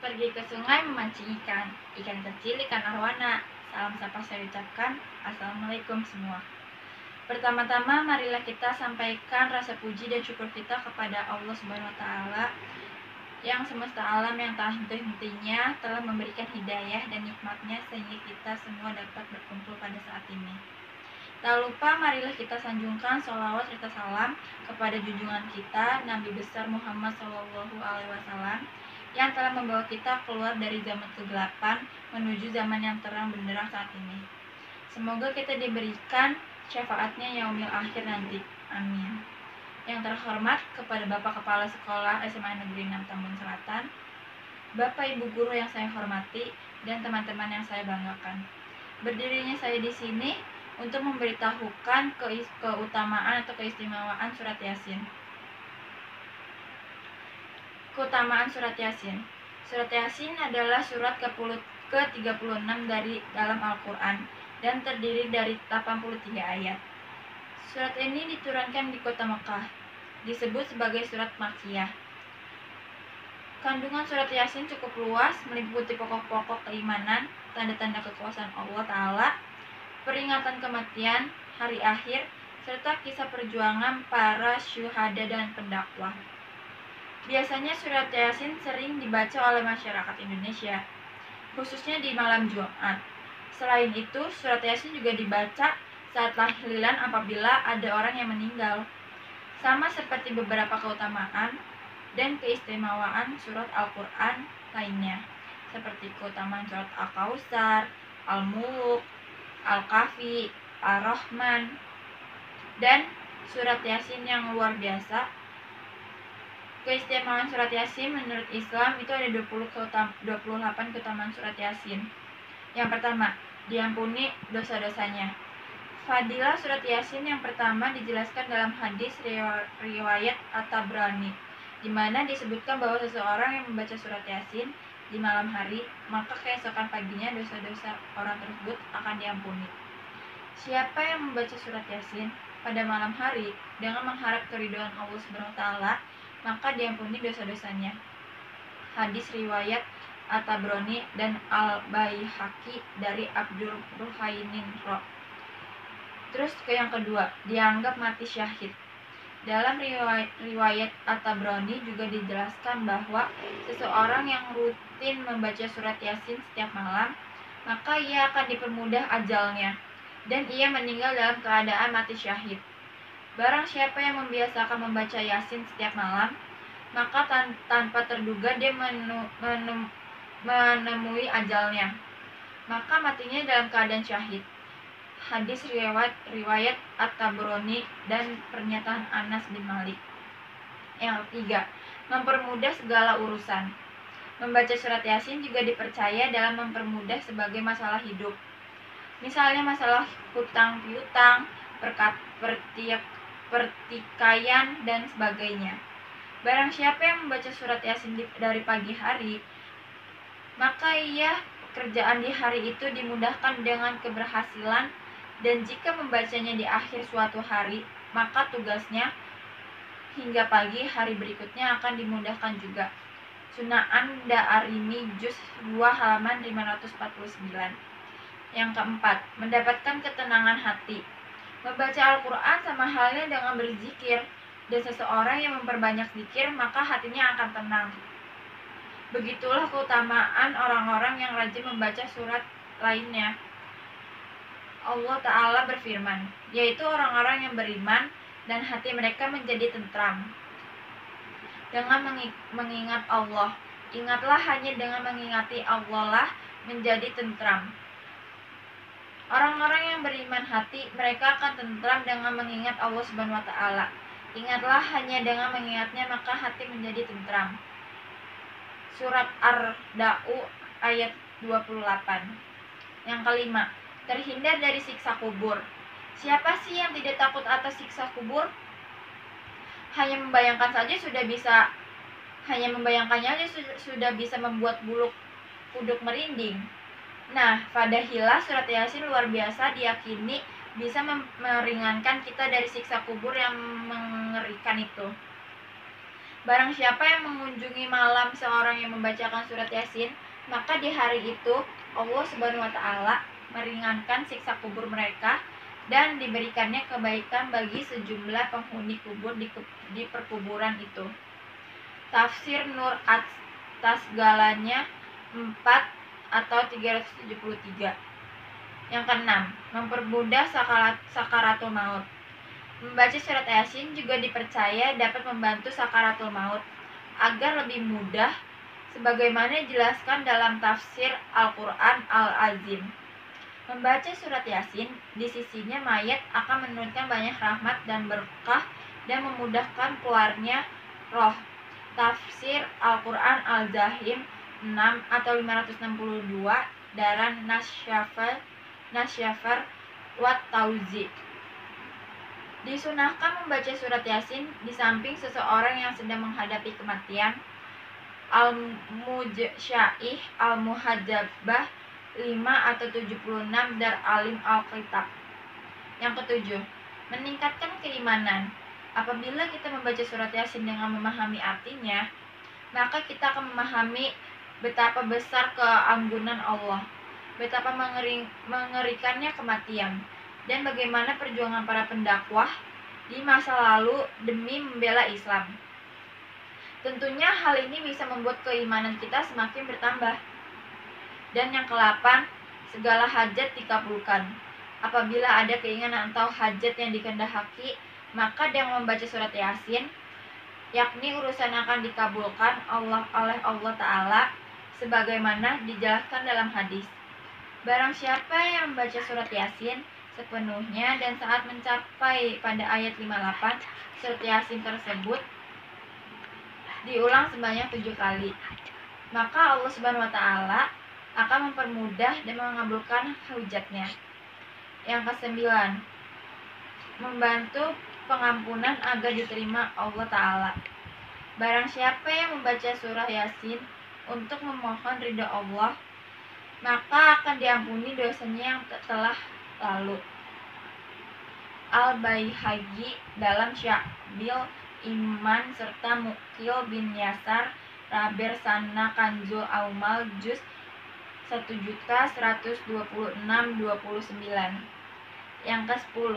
Pergi ke sungai memancing ikan. Ikan kecil, ikan arwana. Salam sapa saya ucapkan. Assalamualaikum semua. Pertama-tama marilah kita sampaikan rasa puji dan syukur kita kepada Allah Subhanahu wa taala yang semesta alam yang tak henti-hentinya telah memberikan hidayah dan nikmatnya sehingga kita semua dapat berkumpul pada saat ini. Tak lupa marilah kita sanjungkan sholawat serta salam kepada junjungan kita Nabi besar Muhammad Shallallahu Alaihi Wasallam yang telah membawa kita keluar dari zaman kegelapan menuju zaman yang terang benderang saat ini. Semoga kita diberikan syafaatnya yaumil akhir nanti. Amin. Yang terhormat kepada Bapak Kepala Sekolah SMA Negeri 6 Tambun Selatan, Bapak Ibu guru yang saya hormati, dan teman-teman yang saya banggakan. Berdirinya saya di sini untuk memberitahukan keutamaan atau keistimewaan surat Yasin. Keutamaan surat Yasin. Surat Yasin adalah surat ke-36 dari dalam Al-Qur'an dan terdiri dari 83 ayat. Surat ini diturunkan di kota Mekah, disebut sebagai surat Makkiyah. Kandungan surat Yasin cukup luas, meliputi pokok-pokok keimanan, tanda-tanda kekuasaan Allah Ta'ala, peringatan kematian, hari akhir, serta kisah perjuangan para syuhada dan pendakwah. Biasanya surat Yasin sering dibaca oleh masyarakat Indonesia, khususnya di malam Jumat. Selain itu, surat Yasin juga dibaca saat tahlilan apabila ada orang yang meninggal. Sama seperti beberapa keutamaan dan keistimewaan surat Al-Quran lainnya, seperti keutamaan surat Al-Kausar, Al-Muluk, Al-Kahfi, Ar-Rahman, dan surat Yasin yang luar biasa. Keistimewaan surat Yasin menurut Islam itu ada 20 keutam 28 keutamaan surat Yasin. Yang pertama, diampuni dosa-dosanya. Fadilah surat Yasin yang pertama dijelaskan dalam hadis riwayat At-Tabrani, di mana disebutkan bahwa seseorang yang membaca surat Yasin di malam hari, maka keesokan paginya dosa-dosa orang tersebut akan diampuni. Siapa yang membaca surat Yasin pada malam hari dengan mengharap keridhaan Allah Subhanahu maka diampuni dosa-dosanya. Hadis riwayat At-Tabrani dan Al-Baihaqi dari Abdul Ruhainin Ro. Terus ke yang kedua, dianggap mati syahid. Dalam riwayat, At-Tabrani juga dijelaskan bahwa seseorang yang rutin membaca surat Yasin setiap malam, maka ia akan dipermudah ajalnya dan ia meninggal dalam keadaan mati syahid. Barang siapa yang membiasakan membaca Yasin setiap malam, maka tan tanpa terduga dia menu menu menemui ajalnya. Maka matinya dalam keadaan syahid hadis riwayat riwayat At-Tabrani dan pernyataan Anas bin Malik. Yang ketiga, mempermudah segala urusan. Membaca surat Yasin juga dipercaya dalam mempermudah sebagai masalah hidup. Misalnya masalah hutang piutang, perkat, pertiak, pertikaian dan sebagainya. Barang siapa yang membaca surat Yasin dari pagi hari, maka ia kerjaan di hari itu dimudahkan dengan keberhasilan dan jika membacanya di akhir suatu hari, maka tugasnya hingga pagi hari berikutnya akan dimudahkan juga. Sunaan Da'arimi Juz 2 halaman 549. Yang keempat, mendapatkan ketenangan hati. Membaca Al-Quran sama halnya dengan berzikir, dan seseorang yang memperbanyak zikir, maka hatinya akan tenang. Begitulah keutamaan orang-orang yang rajin membaca surat lainnya. Allah Ta'ala berfirman, yaitu orang-orang yang beriman dan hati mereka menjadi tentram. Dengan mengingat Allah, ingatlah hanya dengan mengingati Allah lah menjadi tentram. Orang-orang yang beriman hati, mereka akan tentram dengan mengingat Allah Subhanahu wa taala. Ingatlah hanya dengan mengingatnya maka hati menjadi tentram. Surat Ar-Da'u ayat 28. Yang kelima, terhindar dari siksa kubur. Siapa sih yang tidak takut atas siksa kubur? Hanya membayangkan saja sudah bisa hanya membayangkannya aja sudah bisa membuat buluk kuduk merinding. Nah, fadahilah surat Yasin luar biasa diyakini bisa meringankan kita dari siksa kubur yang mengerikan itu. Barang siapa yang mengunjungi malam seorang yang membacakan surat Yasin, maka di hari itu Allah Subhanahu wa taala meringankan siksa kubur mereka dan diberikannya kebaikan bagi sejumlah penghuni kubur di, di perkuburan itu. Tafsir Nur atas galanya 4 atau 373. Yang keenam, mempermudah sakarat, sakaratul maut. Membaca surat Yasin juga dipercaya dapat membantu sakaratul maut agar lebih mudah sebagaimana dijelaskan dalam tafsir Al-Qur'an Al-Azim. Membaca surat Yasin, di sisinya mayat akan menurunkan banyak rahmat dan berkah dan memudahkan keluarnya roh. Tafsir Al-Qur'an Al-Zahim 6 atau 562 daran Nasyafar Nasyafar Wat Tauzi Disunahkan membaca surat Yasin di samping seseorang yang sedang menghadapi kematian. Al-Mujsyaih Al-Muhajabah 5 atau 76 Dar Alim Al-Kitab. Yang ketujuh, meningkatkan keimanan. Apabila kita membaca surat Yasin dengan memahami artinya, maka kita akan memahami betapa besar keanggunan Allah, betapa mengeri, mengerikannya kematian, dan bagaimana perjuangan para pendakwah di masa lalu demi membela Islam. Tentunya hal ini bisa membuat keimanan kita semakin bertambah. Dan yang kelapan, segala hajat dikabulkan. Apabila ada keinginan atau hajat yang dikendahaki, maka dengan membaca surat Yasin, yakni urusan akan dikabulkan Allah oleh Allah Ta'ala sebagaimana dijelaskan dalam hadis. Barang siapa yang membaca surat Yasin, sepenuhnya dan saat mencapai pada ayat 58 surat Yasin tersebut diulang sebanyak tujuh kali. Maka Allah Subhanahu wa taala akan mempermudah dan mengabulkan hujatnya. Yang kesembilan, membantu pengampunan agar diterima Allah Ta'ala. Barang siapa yang membaca surah Yasin untuk memohon ridho Allah, maka akan diampuni dosanya yang telah lalu. Al Baihaqi dalam Syabil Iman serta Mukil bin Yasar Raber Sana Kanzul Aumal Juz 1.126.29 Yang ke-10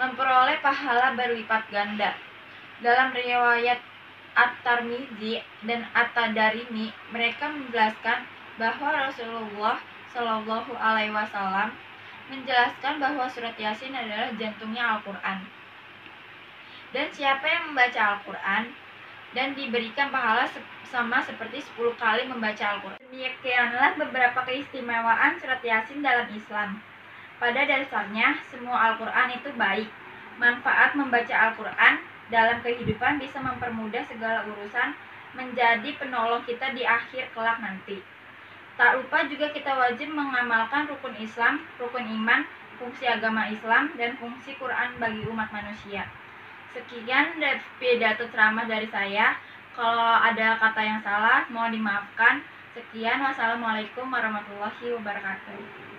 Memperoleh pahala berlipat ganda. Dalam riwayat At-Tarmizi dan At-Tadarimi mereka menjelaskan bahwa Rasulullah Shallallahu Alaihi Wasallam menjelaskan bahwa surat Yasin adalah jantungnya Al-Quran. Dan siapa yang membaca Al-Quran dan diberikan pahala sama seperti 10 kali membaca Al-Quran. Demikianlah beberapa keistimewaan surat Yasin dalam Islam. Pada dasarnya, semua Al-Quran itu baik. Manfaat membaca Al-Quran dalam kehidupan bisa mempermudah segala urusan menjadi penolong kita di akhir kelak nanti. Tak lupa juga kita wajib mengamalkan rukun Islam, rukun iman, fungsi agama Islam, dan fungsi Quran bagi umat manusia. Sekian pidato ceramah dari saya. Kalau ada kata yang salah, mohon dimaafkan. Sekian, wassalamualaikum warahmatullahi wabarakatuh.